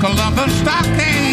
Columbus stockings.